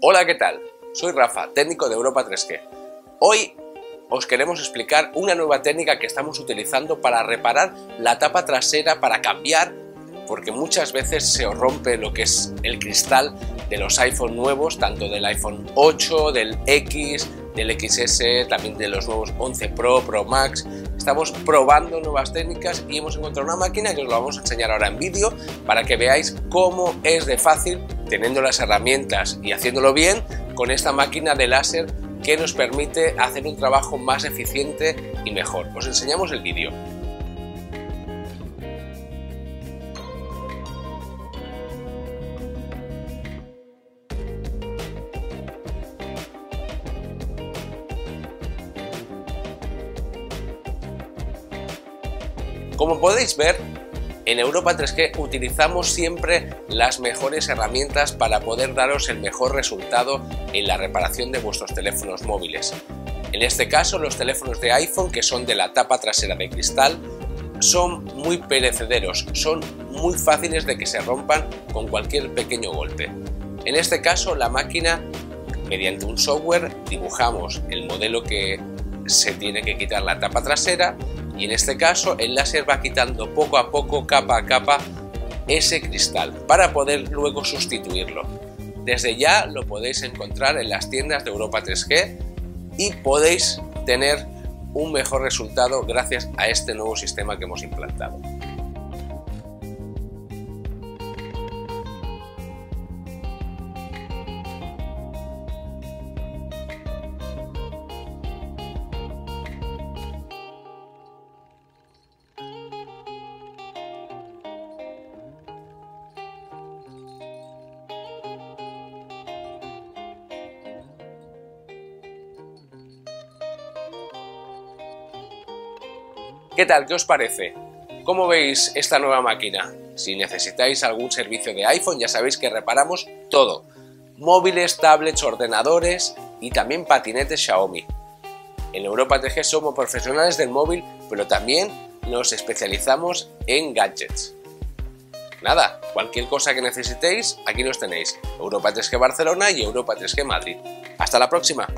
Hola, ¿qué tal? Soy Rafa, técnico de Europa 3G. Hoy os queremos explicar una nueva técnica que estamos utilizando para reparar la tapa trasera, para cambiar, porque muchas veces se os rompe lo que es el cristal de los iPhone nuevos, tanto del iPhone 8, del X, del XS, también de los nuevos 11 Pro, Pro Max. Estamos probando nuevas técnicas y hemos encontrado una máquina que os lo vamos a enseñar ahora en vídeo para que veáis cómo es de fácil teniendo las herramientas y haciéndolo bien con esta máquina de láser que nos permite hacer un trabajo más eficiente y mejor. Os enseñamos el vídeo. Como podéis ver, en Europa 3G utilizamos siempre las mejores herramientas para poder daros el mejor resultado en la reparación de vuestros teléfonos móviles. En este caso, los teléfonos de iPhone, que son de la tapa trasera de cristal, son muy perecederos, son muy fáciles de que se rompan con cualquier pequeño golpe. En este caso, la máquina, mediante un software, dibujamos el modelo que se tiene que quitar la tapa trasera y en este caso el láser va quitando poco a poco, capa a capa, ese cristal para poder luego sustituirlo. Desde ya lo podéis encontrar en las tiendas de Europa 3G y podéis tener un mejor resultado gracias a este nuevo sistema que hemos implantado. ¿Qué tal? ¿Qué os parece? ¿Cómo veis esta nueva máquina? Si necesitáis algún servicio de iPhone, ya sabéis que reparamos todo. Móviles, tablets, ordenadores y también patinetes Xiaomi. En Europa TG somos profesionales del móvil, pero también nos especializamos en gadgets. Nada, cualquier cosa que necesitéis, aquí nos tenéis. Europa 3G Barcelona y Europa 3G Madrid. Hasta la próxima.